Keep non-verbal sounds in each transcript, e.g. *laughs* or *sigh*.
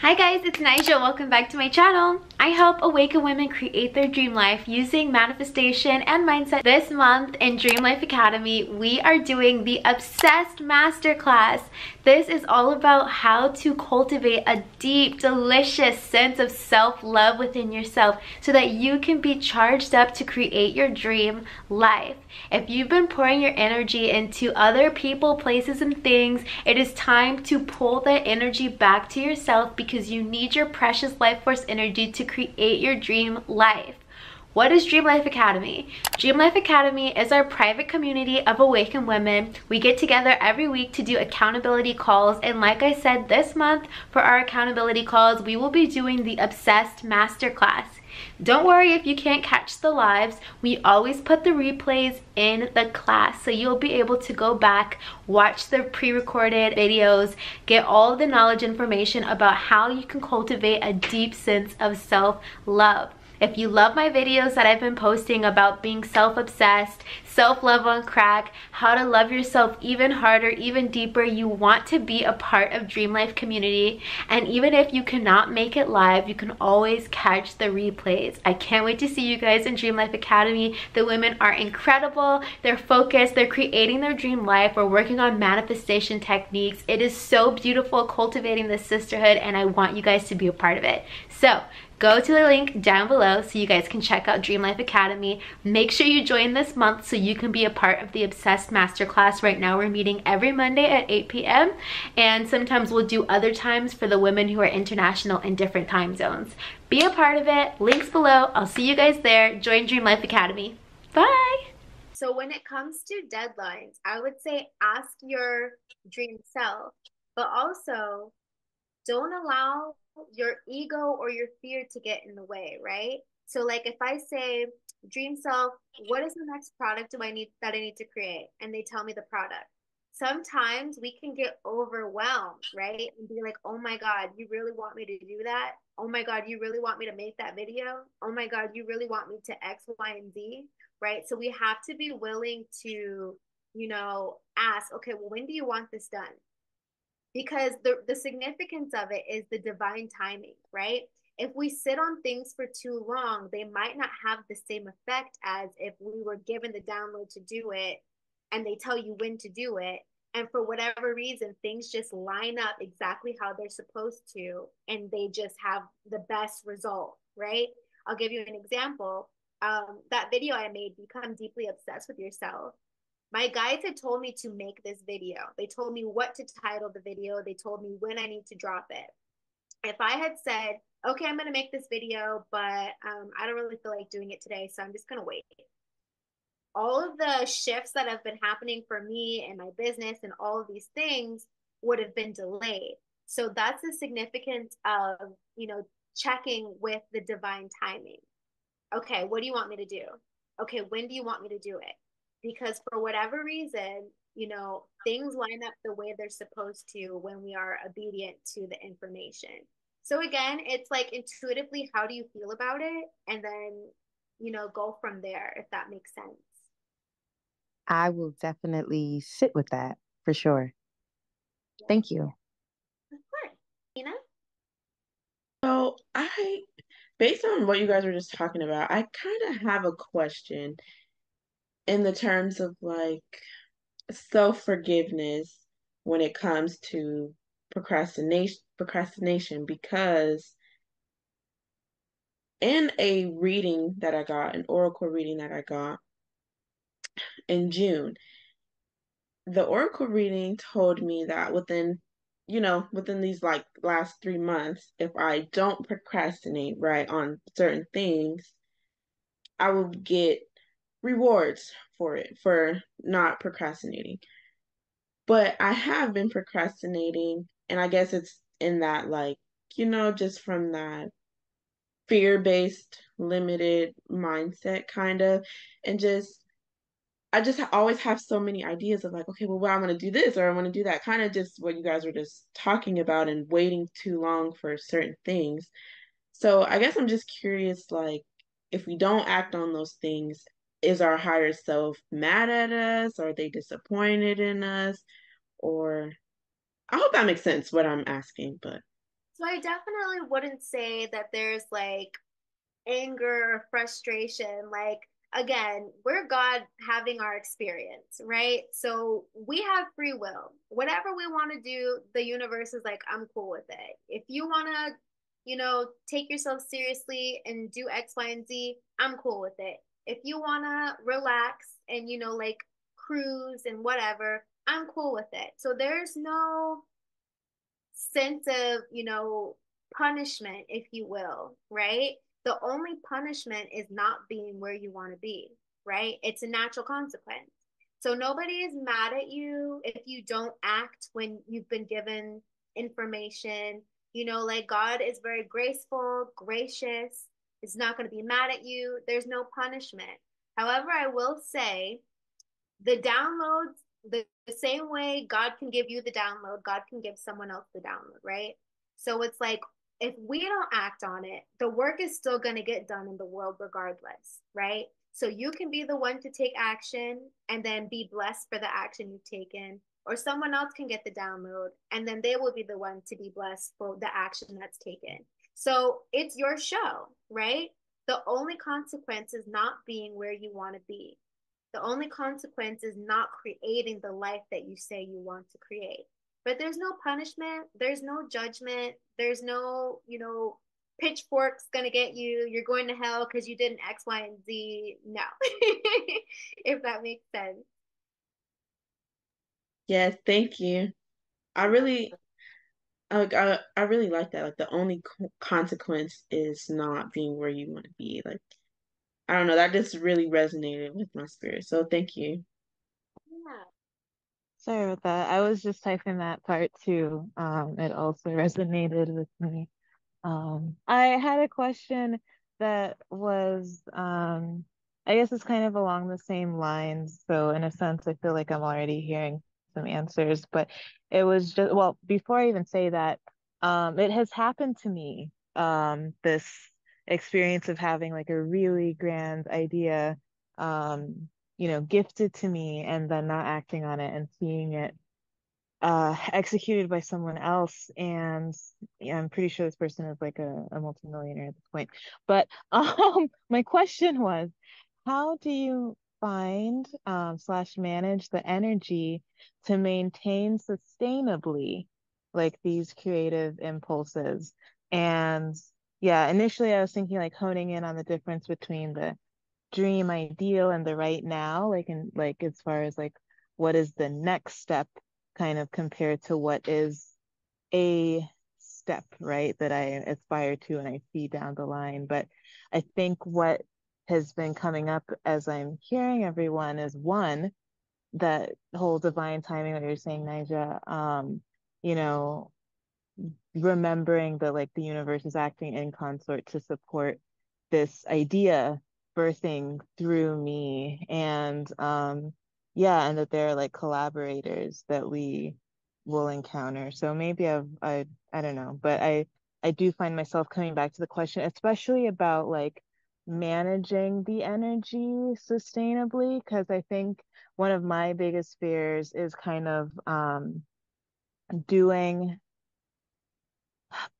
Hi guys, it's Nija. Welcome back to my channel. I help awaken women create their dream life using manifestation and mindset. This month in Dream Life Academy, we are doing the Obsessed Masterclass. This is all about how to cultivate a deep, delicious sense of self-love within yourself so that you can be charged up to create your dream life. If you've been pouring your energy into other people, places, and things, it is time to pull that energy back to yourself because you need your precious life force energy to create your dream life. What is Dream Life Academy? Dream Life Academy is our private community of awakened women. We get together every week to do accountability calls. And like I said, this month for our accountability calls, we will be doing the Obsessed Masterclass. Don't worry if you can't catch the lives. We always put the replays in the class so you'll be able to go back, watch the pre-recorded videos, get all the knowledge information about how you can cultivate a deep sense of self-love. If you love my videos that I've been posting about being self-obsessed, self-love on crack, how to love yourself even harder, even deeper, you want to be a part of Dream Life community. And even if you cannot make it live, you can always catch the replays. I can't wait to see you guys in Dream Life Academy. The women are incredible. They're focused. They're creating their dream life. We're working on manifestation techniques. It is so beautiful cultivating this sisterhood and I want you guys to be a part of it. So go to the link down below so you guys can check out Dream Life Academy. Make sure you join this month so you can be a part of the Obsessed Masterclass. Right now we're meeting every Monday at 8 p.m. and sometimes we'll do other times for the women who are international in different time zones. Be a part of it. Links below. I'll see you guys there. Join Dream Life Academy. Bye! So when it comes to deadlines, I would say ask your dream self, but also don't allow your ego or your fear to get in the way, right? So like if I say, dream self, what is the next product do I need that I need to create? And they tell me the product. Sometimes we can get overwhelmed, right? And be like, oh my God, you really want me to do that? Oh my God, you really want me to make that video? Oh my God, you really want me to X, Y, and Z, right? So we have to be willing to, you know, ask, okay, well, when do you want this done? Because the, the significance of it is the divine timing, right? If we sit on things for too long, they might not have the same effect as if we were given the download to do it and they tell you when to do it. And for whatever reason, things just line up exactly how they're supposed to, and they just have the best result, right? I'll give you an example. Um, that video I made, Become Deeply Obsessed with Yourself, my guides had told me to make this video. They told me what to title the video. They told me when I need to drop it. If I had said, okay, I'm going to make this video, but um, I don't really feel like doing it today, so I'm just going to wait. All of the shifts that have been happening for me and my business and all of these things would have been delayed. So that's the significance of, you know, checking with the divine timing. Okay, what do you want me to do? Okay, when do you want me to do it? Because for whatever reason, you know, things line up the way they're supposed to when we are obedient to the information. So again, it's like intuitively, how do you feel about it? And then, you know, go from there if that makes sense. I will definitely sit with that for sure. Yeah. Thank you. Of course. Ina? So I based on what you guys were just talking about, I kind of have a question in the terms of like self forgiveness when it comes to procrastination procrastination because in a reading that I got, an oracle reading that I got in June, the oracle reading told me that within, you know, within these like last three months, if I don't procrastinate right on certain things, I will get rewards for it for not procrastinating. But I have been procrastinating, and I guess it's in that, like, you know, just from that fear based, limited mindset kind of, and just I just always have so many ideas of like, okay, well, well I'm going to do this or I want to do that. Kind of just what you guys were just talking about and waiting too long for certain things. So I guess I'm just curious, like, if we don't act on those things is our higher self mad at us? Are they disappointed in us? Or I hope that makes sense what I'm asking, but So I definitely wouldn't say that there's like anger or frustration. Like, again, we're God having our experience, right? So we have free will. Whatever we want to do, the universe is like, I'm cool with it. If you want to, you know, take yourself seriously and do X, Y, and Z, I'm cool with it. If you want to relax and, you know, like cruise and whatever, I'm cool with it. So there's no sense of, you know, punishment, if you will, right? The only punishment is not being where you want to be, right? It's a natural consequence. So nobody is mad at you if you don't act when you've been given information. You know, like God is very graceful, gracious, is not going to be mad at you. There's no punishment. However, I will say the downloads the, the same way God can give you the download, God can give someone else the download, right? So it's like if we don't act on it, the work is still going to get done in the world regardless, right? So you can be the one to take action and then be blessed for the action you've taken, or someone else can get the download and then they will be the one to be blessed for the action that's taken. So it's your show, right? The only consequence is not being where you want to be. The only consequence is not creating the life that you say you want to create. But there's no punishment, there's no judgment, there's no, you know, pitchforks gonna get you, you're going to hell because you did an X, Y, and Z. No. *laughs* if that makes sense. Yes, thank you. I really I, I, I really like that. Like the only co consequence is not being where you want to be. Like I don't know, that just really resonated with my spirit. So thank you. Yeah. Sorry about that. I was just typing that part too. Um, it also resonated with me. Um, I had a question that was, um, I guess it's kind of along the same lines. So in a sense, I feel like I'm already hearing some answers, but it was just, well, before I even say that, um, it has happened to me, um, this experience of having like a really grand idea, um, you know, gifted to me and then not acting on it and seeing it uh executed by someone else and yeah, I'm pretty sure this person is like a, a multimillionaire at this point. But *laughs* um my question was how do you find um slash manage the energy to maintain sustainably like these creative impulses? And yeah, initially I was thinking like honing in on the difference between the dream ideal and the right now, like in like as far as like what is the next step kind of compared to what is a step, right, that I aspire to and I see down the line. But I think what has been coming up as I'm hearing everyone is one, that whole divine timing that you're saying, Nija, um, you know, remembering that like the universe is acting in consort to support this idea birthing through me. And um yeah and that there are like collaborators that we will encounter. So maybe I've I I don't know. But I I do find myself coming back to the question especially about like managing the energy sustainably because I think one of my biggest fears is kind of um doing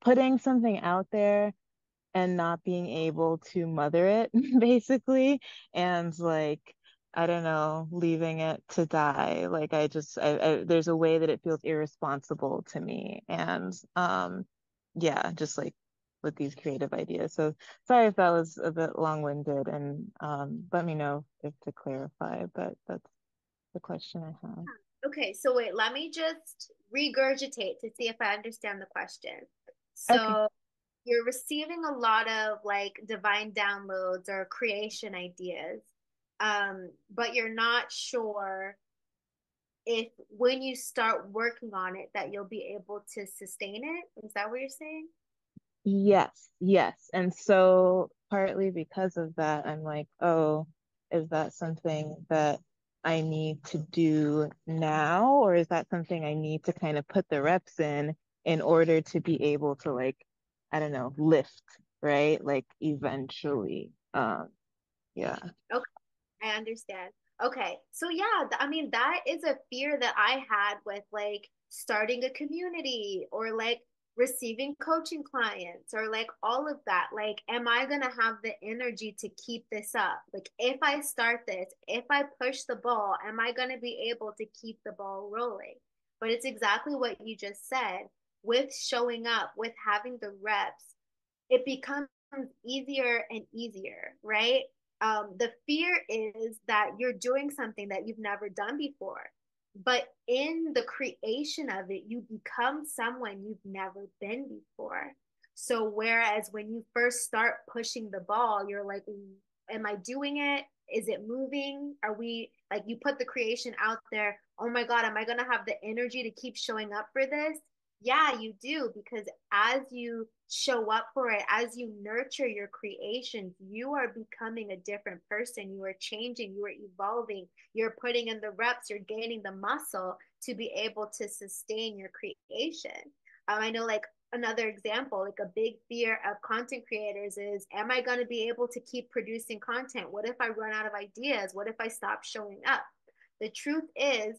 putting something out there and not being able to mother it *laughs* basically and like I don't know leaving it to die. Like I just I, I, there's a way that it feels irresponsible to me and um yeah just like with these creative ideas so sorry if that was a bit long-winded and um let me know if to clarify but that's the question I have okay so wait let me just regurgitate to see if I understand the question so okay. you're receiving a lot of like divine downloads or creation ideas, um, but you're not sure if when you start working on it that you'll be able to sustain it. Is that what you're saying? Yes, yes. And so partly because of that, I'm like, oh, is that something that I need to do now? Or is that something I need to kind of put the reps in in order to be able to like i don't know lift right? Like eventually. Um yeah. Okay. I understand. Okay. So yeah i mean that is a fear that i had with like starting a community or like receiving coaching clients or like all of that like am i going to have the energy to keep this up? Like if i start this if i push the ball am i going to be able to keep the ball rolling? But it's exactly what you just said. With showing up with having the reps it becomes easier and easier right? Um, the fear is that you're doing something that you've never done before but in the creation of it, you become someone you've never been before. So, whereas when you first start pushing the ball, you're like, Am I doing it? Is it moving? Are we like you put the creation out there? Oh my God, am I going to have the energy to keep showing up for this? Yeah, you do, because as you show up for it, as you nurture your creations, you are becoming a different person. You are changing, you are evolving, you're putting in the reps, you're gaining the muscle to be able to sustain your creation. Um, I know, like, another example, like a big fear of content creators is Am I going to be able to keep producing content? What if I run out of ideas? What if I stop showing up? The truth is,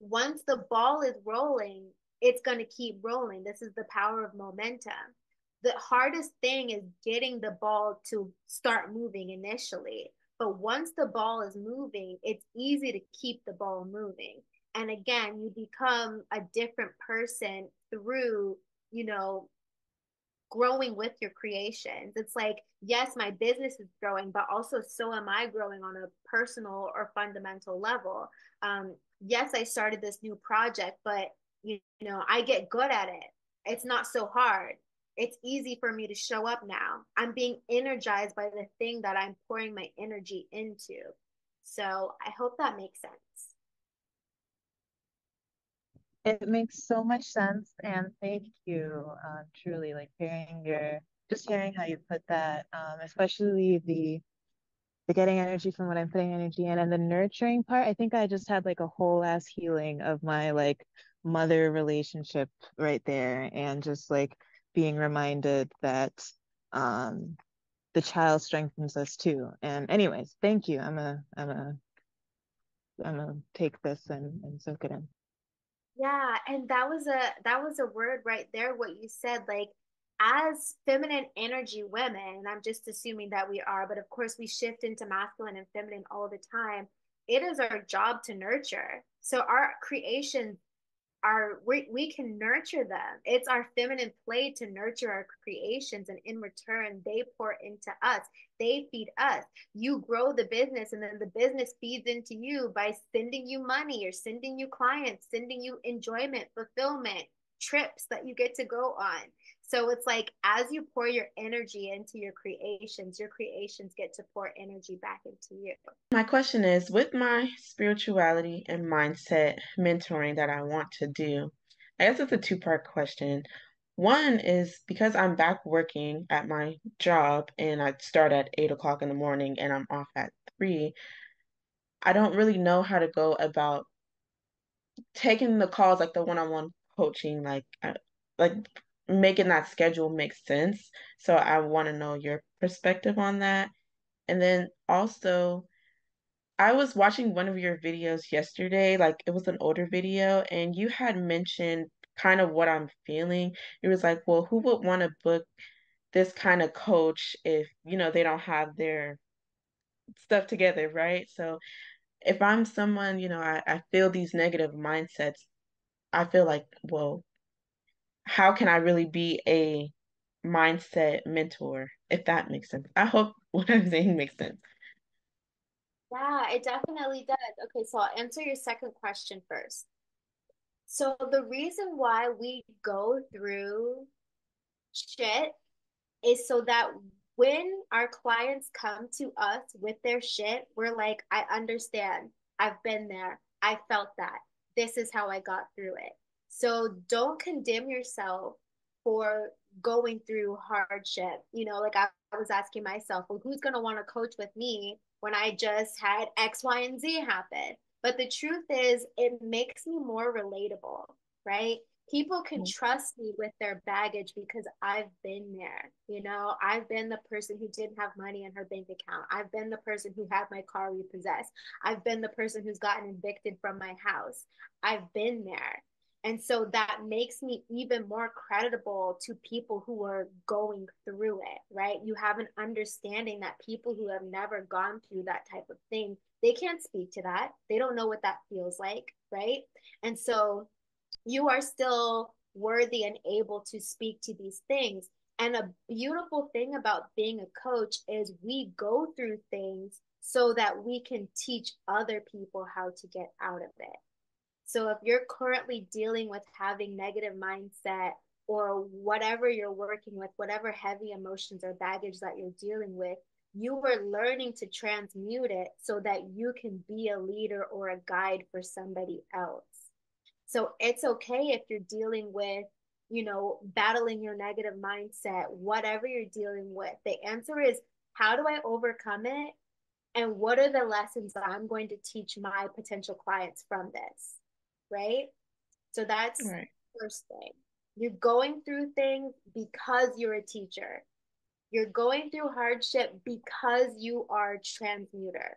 once the ball is rolling, it's going to keep rolling. This is the power of momentum. The hardest thing is getting the ball to start moving initially. But once the ball is moving, it's easy to keep the ball moving. And again, you become a different person through, you know, growing with your creations. It's like, yes, my business is growing, but also so am I growing on a personal or fundamental level. Um, yes, I started this new project, but you know, I get good at it. It's not so hard. It's easy for me to show up now. I'm being energized by the thing that I'm pouring my energy into. So I hope that makes sense. It makes so much sense. And thank you. Uh, truly, like hearing your, just hearing how you put that, um, especially the, the getting energy from what I'm putting energy in and the nurturing part. I think I just had like a whole ass healing of my like mother relationship right there and just like being reminded that um the child strengthens us too. And anyways thank you. I'm a i'm a i'm a take this and and soak it in. Yeah and that was a that was a word right there what you said like as feminine energy women i'm just assuming that we are but of course we shift into masculine and feminine all the time it is our job to nurture. So our creation our we, we can nurture them. It's our feminine play to nurture our creations and in return they pour into us. They feed us. You grow the business and then the business feeds into you by sending you money or sending you clients sending you enjoyment fulfillment trips that you get to go on so it's like as you pour your energy into your creations, your creations get to pour energy back into you. My question is with my spirituality and mindset mentoring that I want to do, I guess it's a two part question. One is because I'm back working at my job and I start at eight o'clock in the morning and I'm off at three. I don't really know how to go about taking the calls like the one on one coaching, like, uh, like making that schedule make sense. So I want to know your perspective on that. And then also, I was watching one of your videos yesterday, like it was an older video, and you had mentioned kind of what I'm feeling. It was like, well, who would want to book this kind of coach if, you know, they don't have their stuff together, right? So if I'm someone, you know, I, I feel these negative mindsets, I feel like, well, how can I really be a mindset mentor, if that makes sense? I hope *laughs* what I'm saying makes sense. Yeah, it definitely does. Okay, so I'll answer your second question first. So the reason why we go through shit is so that when our clients come to us with their shit, we're like, I understand. I've been there. I felt that. This is how I got through it. So don't condemn yourself for going through hardship. You know, like I, I was asking myself, well, who's going to want to coach with me when I just had X, Y, and Z happen? But the truth is, it makes me more relatable, right? People can mm-hmm. trust me with their baggage because I've been there. You know, I've been the person who didn't have money in her bank account. I've been the person who had my car repossessed. I've been the person who's gotten evicted from my house. I've been there. And so that makes me even more creditable to people who are going through it, right? You have an understanding that people who have never gone through that type of thing, they can't speak to that. They don't know what that feels like, right? And so you are still worthy and able to speak to these things. And a beautiful thing about being a coach is we go through things so that we can teach other people how to get out of it. So if you're currently dealing with having negative mindset or whatever you're working with, whatever heavy emotions or baggage that you're dealing with, you are learning to transmute it so that you can be a leader or a guide for somebody else. So it's okay if you're dealing with, you know, battling your negative mindset, whatever you're dealing with. The answer is how do I overcome it? And what are the lessons that I'm going to teach my potential clients from this? Right? So that's right. first thing. You're going through things because you're a teacher. You're going through hardship because you are a transmuter.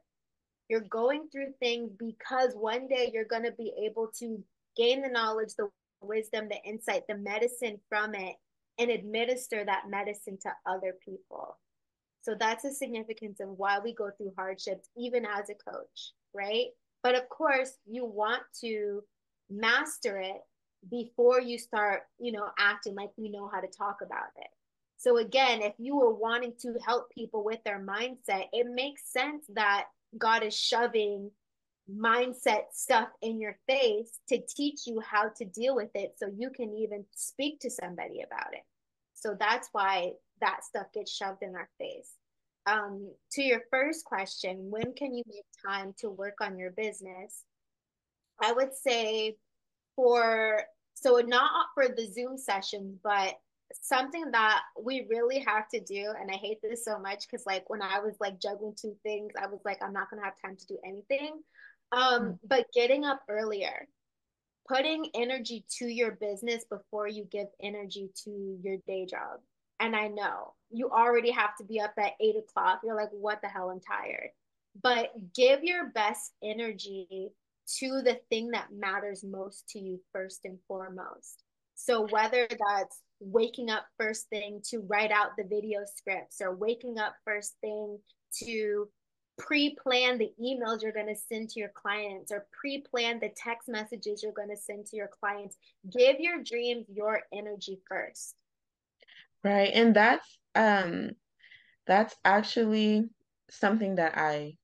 You're going through things because one day you're going to be able to gain the knowledge, the wisdom, the insight, the medicine from it, and administer that medicine to other people. So that's the significance of why we go through hardships, even as a coach, right? But of course, you want to master it before you start, you know, acting like you know how to talk about it. So again, if you were wanting to help people with their mindset, it makes sense that God is shoving mindset stuff in your face to teach you how to deal with it so you can even speak to somebody about it. So that's why that stuff gets shoved in our face. Um, to your first question, when can you make time to work on your business? I would say for so not for the Zoom sessions, but something that we really have to do and i hate this so much because like when i was like juggling two things i was like i'm not gonna have time to do anything. Um mm. but getting up earlier putting energy to your business before you give energy to your day job. And i know you already have to be up at eight o'clock. You're like what the hell? I'm tired. But give your best energy to the thing that matters most to you first and foremost. So whether that's waking up first thing to write out the video scripts or waking up first thing to pre-plan the emails you're going to send to your clients or pre-plan the text messages you're going to send to your clients give your dreams your energy first right and that's um that's actually something that i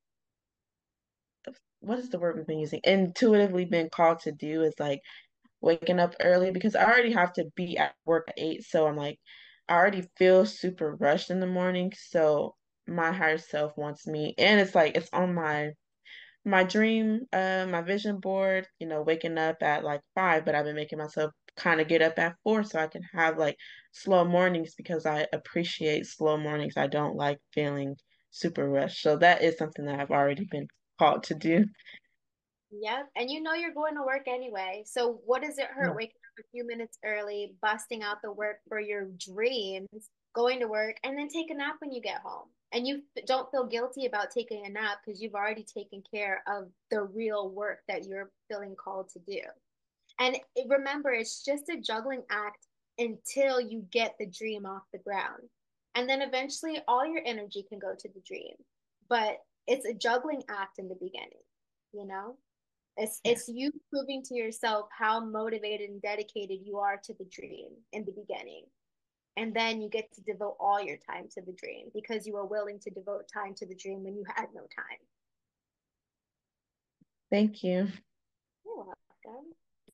what is the word we've been using? Intuitively been called to do is like waking up early because I already have to be at work at eight. So I'm like, I already feel super rushed in the morning. So my higher self wants me, and it's like it's on my my dream, uh, my vision board. You know, waking up at like five, but I've been making myself kind of get up at four so I can have like slow mornings because I appreciate slow mornings. I don't like feeling super rushed. So that is something that I've already been called to do. Yep. And you know you're going to work anyway. So what does it hurt yeah. waking up a few minutes early, busting out the work for your dreams, going to work, and then take a nap when you get home? And you don't feel guilty about taking a nap because you've already taken care of the real work that you're feeling called to do. And remember, it's just a juggling act until you get the dream off the ground. And then eventually all your energy can go to the dream. But it's a juggling act in the beginning, you know? It's yeah. it's you proving to yourself how motivated and dedicated you are to the dream in the beginning. And then you get to devote all your time to the dream because you were willing to devote time to the dream when you had no time. Thank you.